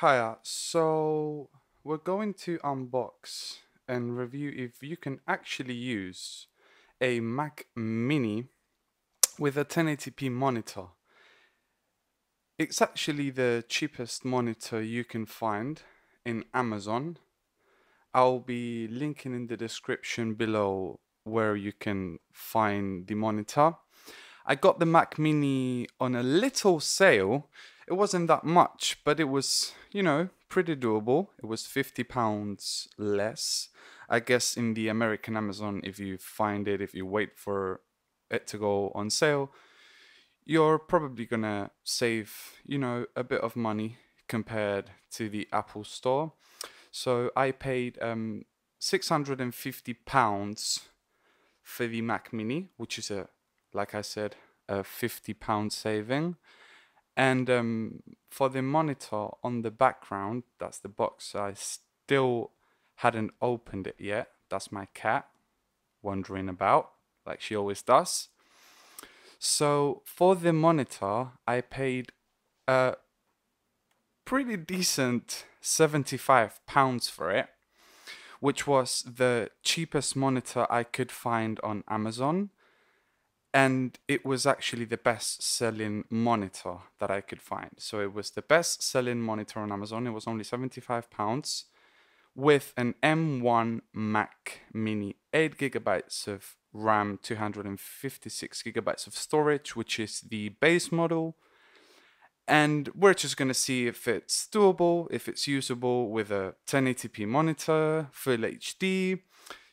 Hiya, so we're going to unbox and review if you can actually use a Mac Mini with a 1080p monitor. It's actually the cheapest monitor you can find in Amazon. I'll be linking in the description below where you can find the monitor. I got the Mac Mini on a little sale. It wasn't that much, but it was, you know, pretty doable. It was 50 pounds less. I guess in the American Amazon, if you find it, if you wait for it to go on sale, you're probably gonna save, you know, a bit of money compared to the Apple Store. So I paid um, 650 pounds for the Mac Mini, which is a, like I said, a 50 pound saving. And um, for the monitor on the background, that's the box. I still hadn't opened it yet. That's my cat wandering about, like she always does. So for the monitor, I paid a pretty decent 75 pounds for it, which was the cheapest monitor I could find on Amazon. And it was actually the best selling monitor that I could find. So it was the best selling monitor on Amazon. It was only 75 pounds with an M1 Mac Mini, 8 gigabytes of RAM, 256 gigabytes of storage, which is the base model. And we're just going to see if it's doable, if it's usable with a 1080p monitor, full HD.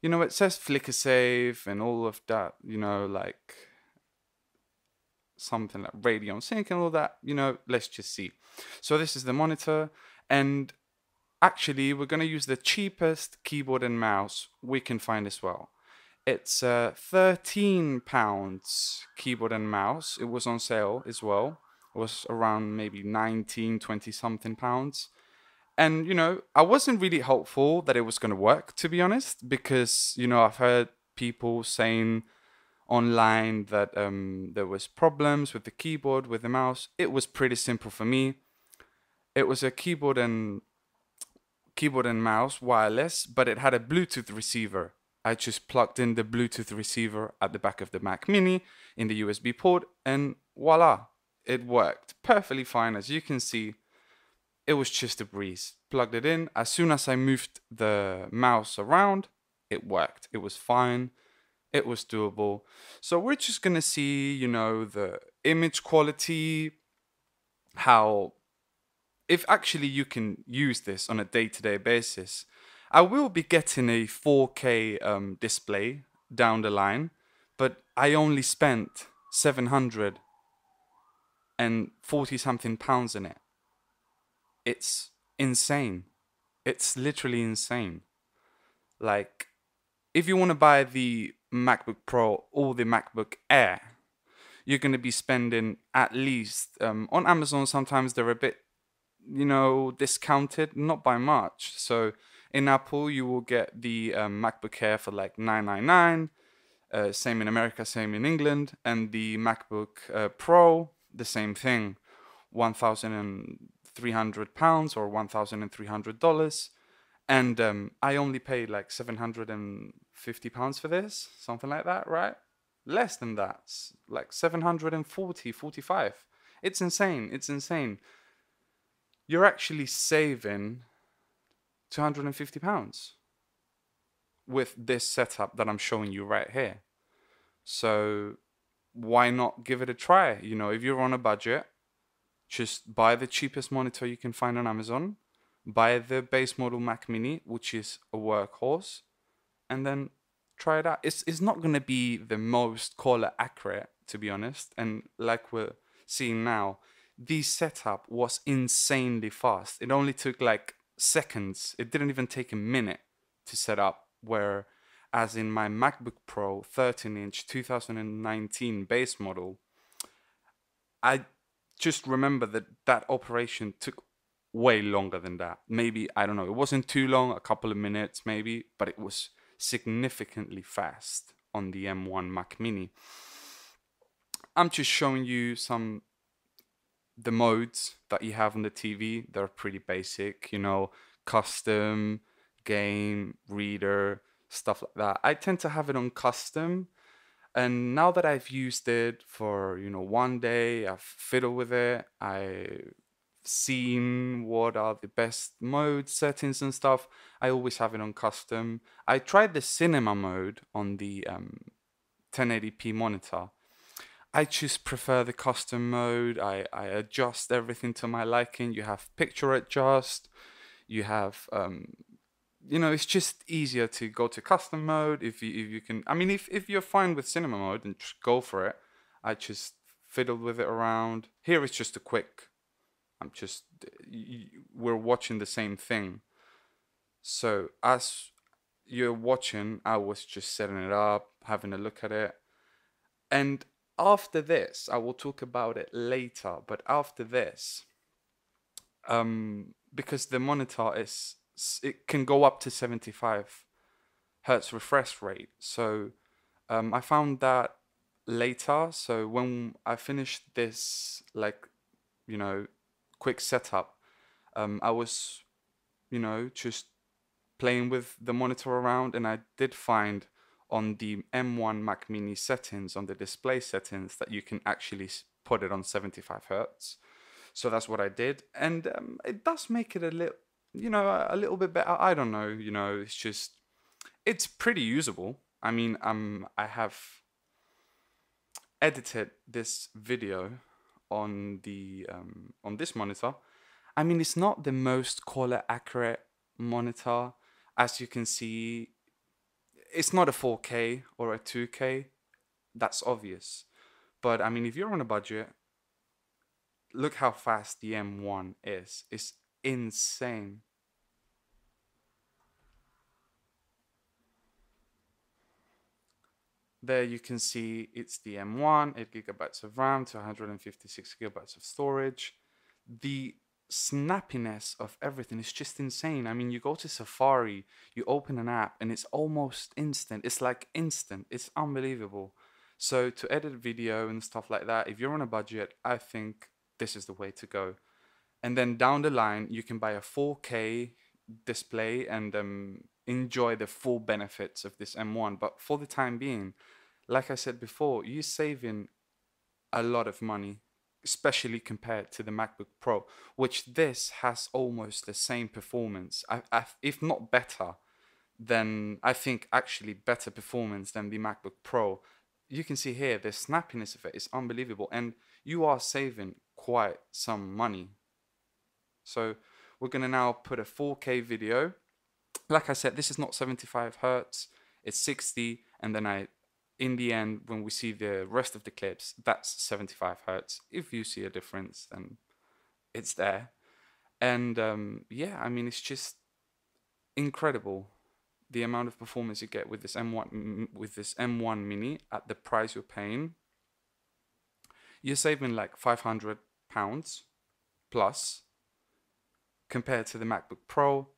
You know, it says Flicker Safe and all of that, you know, like something like Radeon Sync and all that. You know, let's just see. So this is the monitor. And actually, we're going to use the cheapest keyboard and mouse we can find as well. It's uh, 13 pounds keyboard and mouse. It was on sale as well. It was around maybe 19, 20 something pounds. And, you know, I wasn't really hopeful that it was going to work, to be honest, because, you know, I've heard people saying online that um, there was problems with the keyboard, with the mouse. It was pretty simple for me. It was a keyboard and keyboard and mouse wireless, but it had a Bluetooth receiver. I just plugged in the Bluetooth receiver at the back of the Mac Mini in the USB port, and voila, it worked perfectly fine. As you can see, it was just a breeze. Plugged it in. As soon as I moved the mouse around, it worked. It was fine. It was doable. So we're just gonna see, you know, the image quality, how if actually you can use this on a day-to-day basis. I will be getting a 4K um, display down the line, but I only spent 700 and 40 something pounds in it. It's insane. It's literally insane. Like, if you want to buy the MacBook Pro or the MacBook Air, you're going to be spending at least um, on Amazon. Sometimes they're a bit you know, discounted, not by much. So in Apple, you will get the um, MacBook Air for like 999. Uh, same in America, same in England, and the MacBook uh, Pro, the same thing, 1,300 pounds or 1,300 dollars, and um, I only paid like 750 pounds for this, something like that, right? Less than that, like 740, 45. It's insane. It's insane you're actually saving 250 pounds with this setup that I'm showing you right here. So why not give it a try? You know, if you're on a budget, just buy the cheapest monitor you can find on Amazon, buy the base model Mac Mini, which is a workhorse, and then try it out. It's it's not gonna be the most color accurate, to be honest. And like we're seeing now, the setup was insanely fast. It only took like seconds. It didn't even take a minute to set up. Where, as in my MacBook Pro 13 inch 2019 base model, I just remember that that operation took way longer than that. Maybe, I don't know, it wasn't too long, a couple of minutes maybe, but it was significantly fast on the M1 Mac Mini. I'm just showing you some the modes that you have on the TV, they're pretty basic, you know, custom, game, reader, stuff like that. I tend to have it on custom. And now that I've used it for, you know, one day, I've fiddled with it, I've seen what are the best mode settings and stuff. I always have it on custom. I tried the cinema mode on the um, 1080p monitor. I just prefer the custom mode. I, I adjust everything to my liking. You have picture adjust. You have um, you know, it's just easier to go to custom mode if you if you can. I mean, if if you're fine with cinema mode, then just go for it. I just fiddled with it around. Here it's just a quick. I'm just we're watching the same thing. So as you're watching, I was just setting it up, having a look at it, and after this, I will talk about it later. But after this, um, because the monitor is it can go up to 75 hertz refresh rate. So um, I found that later. So when I finished this, like, you know, quick setup, um, I was, you know, just playing with the monitor around, and I did find on the M1 Mac Mini settings, on the display settings, that you can actually put it on 75 hertz. So that's what I did, and um, it does make it a little you know, a, little bit better. I don't know. You know, it's just it's pretty usable. I mean, um, I have edited this video on the um, on this monitor. I mean, it's not the most color accurate monitor, as you can see. It's not a 4K or a 2K. That's obvious. But I mean, if you're on a budget, look how fast the M1 is. It's insane. There you can see it's the M1, 8 gigabytes of RAM, 256 gigabytes of storage. The snappiness of everything is just insane. I mean, you go to Safari, you open an app, and it's almost instant. It's like instant. It's unbelievable. So to edit video and stuff like that, if you're on a budget, I think this is the way to go. And then down the line, you can buy a 4K display and um, enjoy the full benefits of this M1. But for the time being, like I said before, you're saving a lot of money, especially compared to the MacBook Pro, which this has almost the same performance, if not better than I think actually better performance than the MacBook Pro. You can see here the snappiness of it is unbelievable, and you are saving quite some money so we're going to now put a 4K video. Like I said, this is not 75 hertz, it's 60. And then I, in the end, when we see the rest of the clips, that's 75 hertz. If you see a difference, then it's there. And um, yeah, I mean, it's just incredible the amount of performance you get with this M1 with this M1 Mini at the price you're paying. You're saving like 500 pounds plus compared to the MacBook Pro.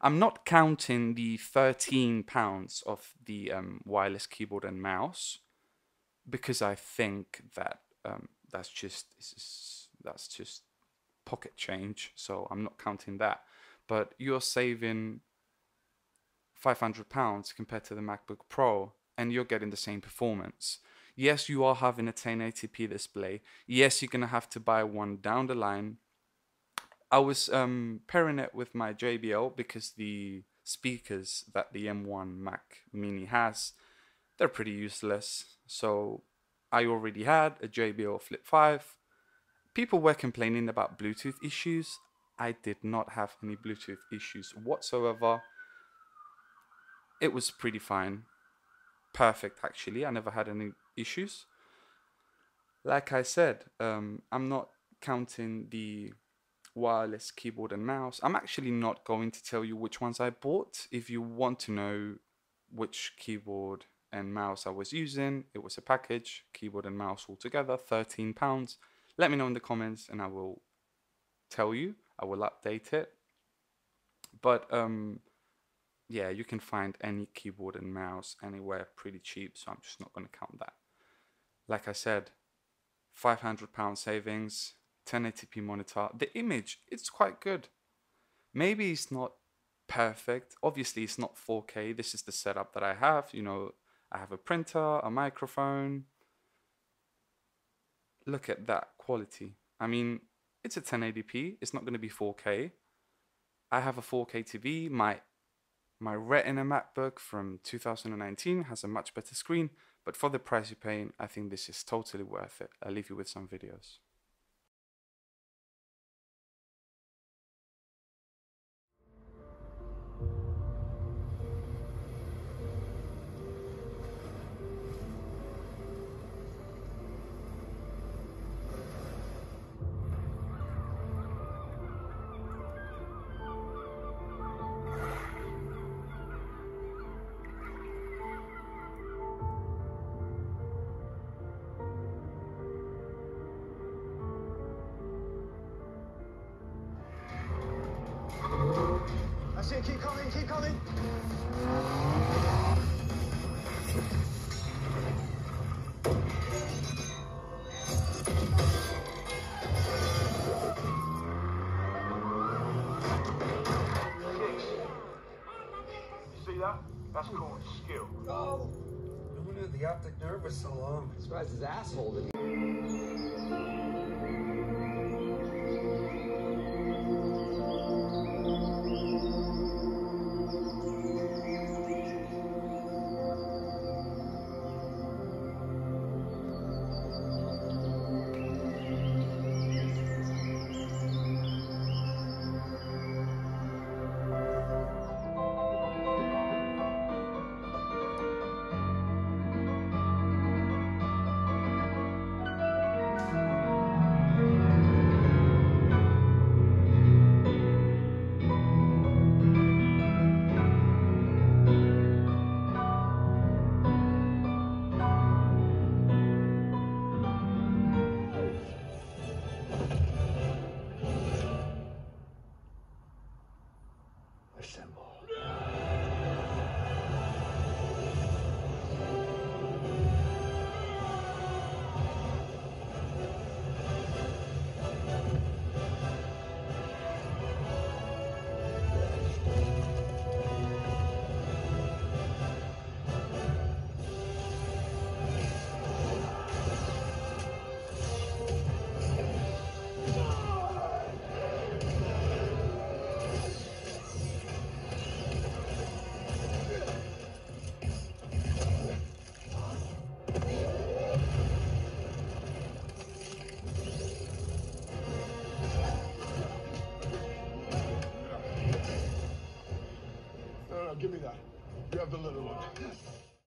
I'm not counting the 13 pounds of the um, wireless keyboard and mouse because I think that um, that's just that's just pocket change. So I'm not counting that. But you're saving 500 pounds compared to the MacBook Pro, and you're getting the same performance. Yes, you are having a 1080p display. Yes, you're gonna have to buy one down the line I was um, pairing it with my JBL because the speakers that the M1 Mac Mini has, they're pretty useless. So I already had a JBL Flip 5. People were complaining about Bluetooth issues. I did not have any Bluetooth issues whatsoever. It was pretty fine. Perfect, actually. I never had any issues. Like I said, um, I'm not counting the wireless keyboard and mouse. I'm actually not going to tell you which ones I bought. If you want to know which keyboard and mouse I was using, it was a package, keyboard and mouse all together, 13 pounds. Let me know in the comments and I will tell you. I will update it. But um yeah, you can find any keyboard and mouse anywhere pretty cheap, so I'm just not going to count that. Like I said, £500 savings, 1080p monitor. The image, it's quite good. Maybe it's not perfect. Obviously, it's not 4K. This is the setup that I have. You know, I have a printer, a microphone. Look at that quality. I mean, it's a 1080p. It's not going to be 4K. I have a 4K TV. My my Retina MacBook from 2019 has a much better screen, but for the price you're paying, I think this is totally worth it. I'll leave you with some videos. I see it. Keep coming. Keep coming. You see that? That's called skill. Oh! Who knew the optic nerve was so long? Surprised his asshole didn't. Assemble.